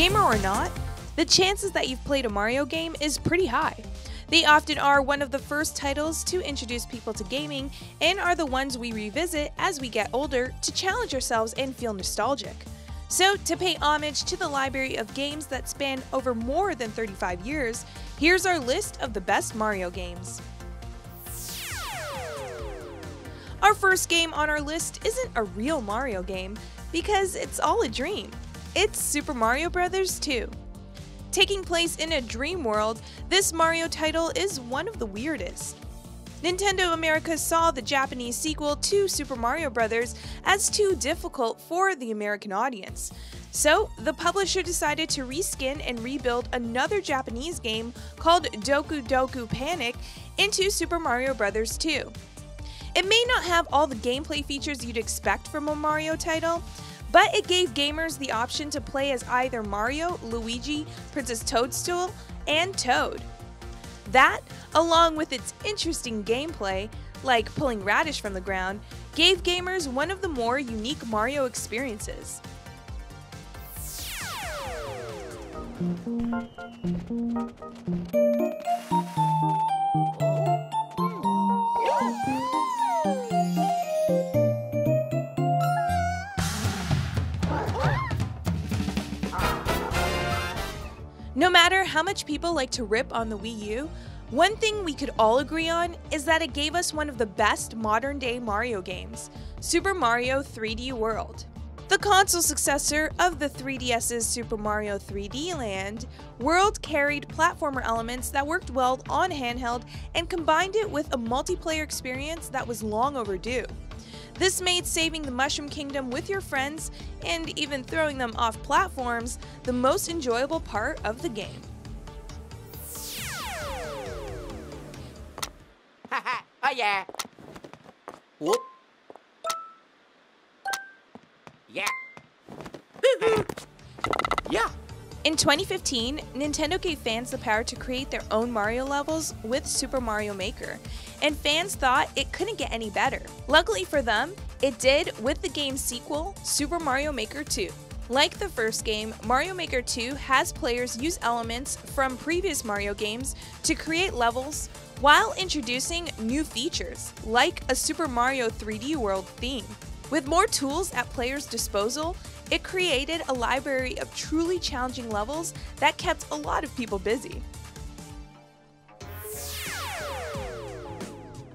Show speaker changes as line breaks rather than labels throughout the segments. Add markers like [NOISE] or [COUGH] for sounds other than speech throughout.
Gamer or not, the chances that you've played a Mario game is pretty high. They often are one of the first titles to introduce people to gaming and are the ones we revisit as we get older to challenge ourselves and feel nostalgic. So, to pay homage to the library of games that span over more than 35 years, here's our list of the best Mario games. Our first game on our list isn't a real Mario game because it's all a dream. It's Super Mario Bros. 2. Taking place in a dream world, this Mario title is one of the weirdest. Nintendo America saw the Japanese sequel to Super Mario Bros. as too difficult for the American audience. So, the publisher decided to reskin and rebuild another Japanese game called Doki Doki Panic into Super Mario Bros. 2. It may not have all the gameplay features you'd expect from a Mario title, but it gave gamers the option to play as either Mario, Luigi, Princess Toadstool, and Toad. That, along with its interesting gameplay, like pulling radish from the ground, gave gamers one of the more unique Mario experiences. Matter how much people like to rip on the Wii U, one thing we could all agree on is that it gave us one of the best modern day Mario games Super Mario 3D World. The console successor of the 3DS's Super Mario 3D Land, World carried platformer elements that worked well on handheld and combined it with a multiplayer experience that was long overdue. This made saving the Mushroom Kingdom with your friends and even throwing them off platforms the most enjoyable part of the game. [LAUGHS]
oh yeah. Whoop. Yeah. [LAUGHS] yeah.
In 2015, Nintendo gave fans the power to create their own Mario levels with Super Mario Maker, and fans thought it couldn't get any better. Luckily for them, it did with the game's sequel, Super Mario Maker 2. Like the first game, Mario Maker 2 has players use elements from previous Mario games to create levels while introducing new features, like a Super Mario 3D World theme. With more tools at players' disposal, it created a library of truly challenging levels that kept a lot of people busy.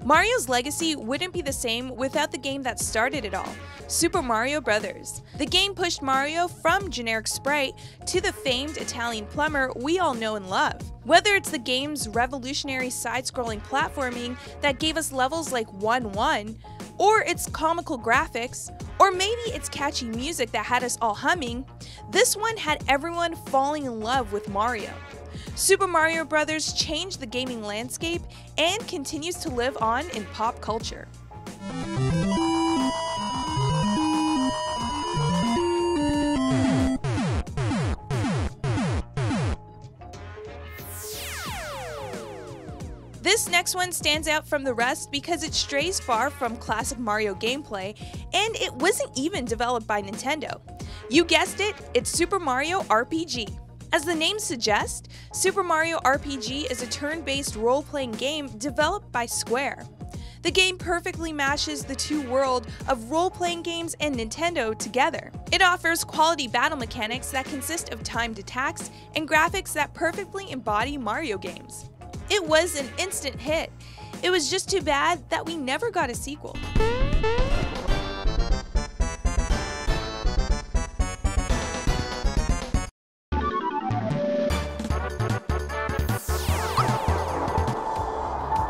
Mario's legacy wouldn't be the same without the game that started it all, Super Mario Bros. The game pushed Mario from generic sprite to the famed Italian plumber we all know and love. Whether it's the game's revolutionary side-scrolling platforming that gave us levels like 1-1, or its comical graphics, or maybe its catchy music that had us all humming, this one had everyone falling in love with Mario. Super Mario Bros. changed the gaming landscape and continues to live on in pop culture. This next one stands out from the rest because it strays far from classic Mario gameplay, and it wasn't even developed by Nintendo. You guessed it, it's Super Mario RPG. As the name suggests, Super Mario RPG is a turn based role playing game developed by Square. The game perfectly mashes the two world of role playing games and Nintendo together. It offers quality battle mechanics that consist of timed attacks and graphics that perfectly embody Mario games. It was an instant hit. It was just too bad that we never got a sequel.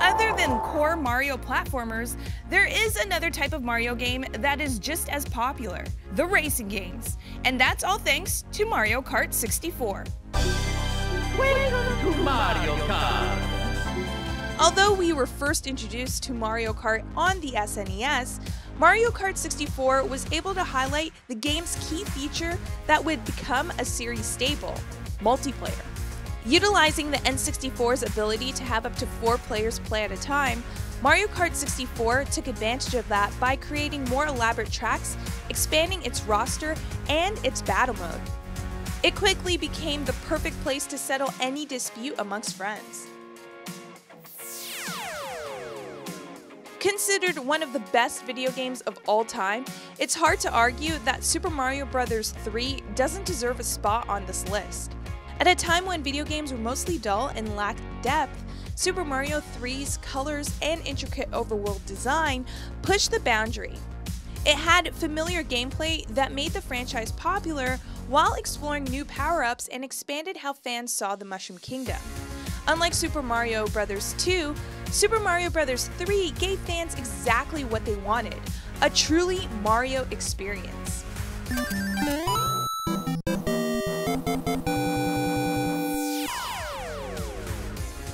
Other than core Mario platformers, there is another type of Mario game that is just as popular the racing games. And that's all thanks to Mario Kart 64.
Welcome to Mario Kart!
Although we were first introduced to Mario Kart on the SNES, Mario Kart 64 was able to highlight the game's key feature that would become a series staple multiplayer. Utilizing the N64's ability to have up to four players play at a time, Mario Kart 64 took advantage of that by creating more elaborate tracks, expanding its roster, and its battle mode. It quickly became the perfect place to settle any dispute amongst friends. Considered one of the best video games of all time, it's hard to argue that Super Mario Bros. 3 doesn't deserve a spot on this list. At a time when video games were mostly dull and lacked depth, Super Mario 3's colors and intricate overworld design pushed the boundary. It had familiar gameplay that made the franchise popular while exploring new power ups and expanded how fans saw the Mushroom Kingdom. Unlike Super Mario Bros. 2, Super Mario Bros. 3 gave fans exactly what they wanted a truly Mario experience.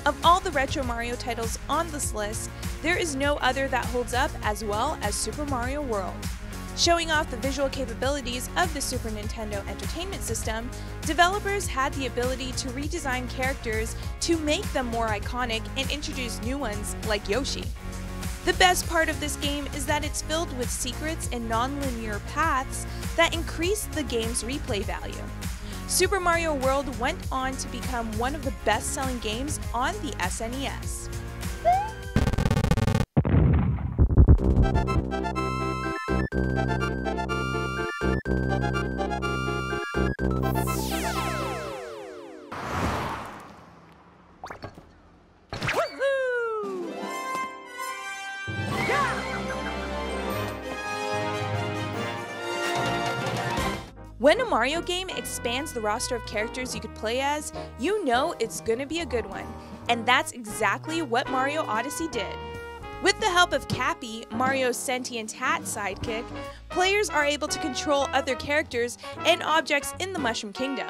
Of all the retro Mario titles on this list, there is no other that holds up as well as Super Mario World. Showing off the visual capabilities of the Super Nintendo Entertainment System, developers had the ability to redesign characters to make them more iconic and introduce new ones like Yoshi. The best part of this game is that it's filled with secrets and non-linear paths that increase the game's replay value. Super Mario World went on to become one of the best-selling games on the SNES. When a Mario game expands the roster of characters you could play as, you know it's gonna be a good one. And that's exactly what Mario Odyssey did. With the help of Cappy, Mario's sentient hat sidekick, players are able to control other characters and objects in the Mushroom Kingdom.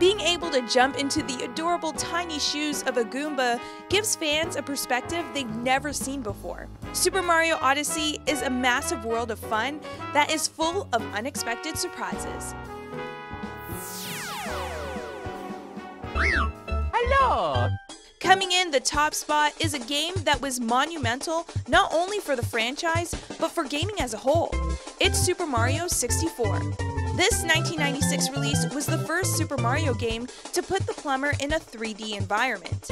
Being able to jump into the adorable tiny shoes of a Goomba gives fans a perspective they've never seen before. Super Mario Odyssey is a massive world of fun that is full of unexpected surprises.
Hello!
Coming in the top spot is a game that was monumental not only for the franchise, but for gaming as a whole. It's Super Mario 64. This 1996 release was the first Super Mario game to put the plumber in a 3D environment.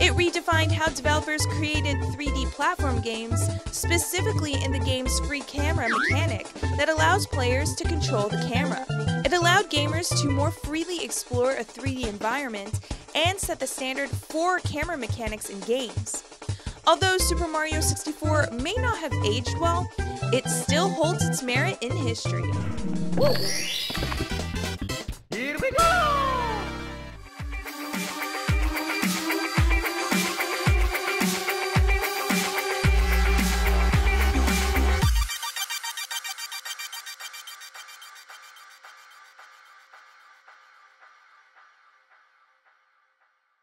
It redefined how developers created 3D platform games, specifically in the game's free camera mechanic that allows players to control the camera. It allowed gamers to more freely explore a 3D environment and set the standard for camera mechanics in games. Although Super Mario 64 may not have aged well, it still holds its merit in history.
Go!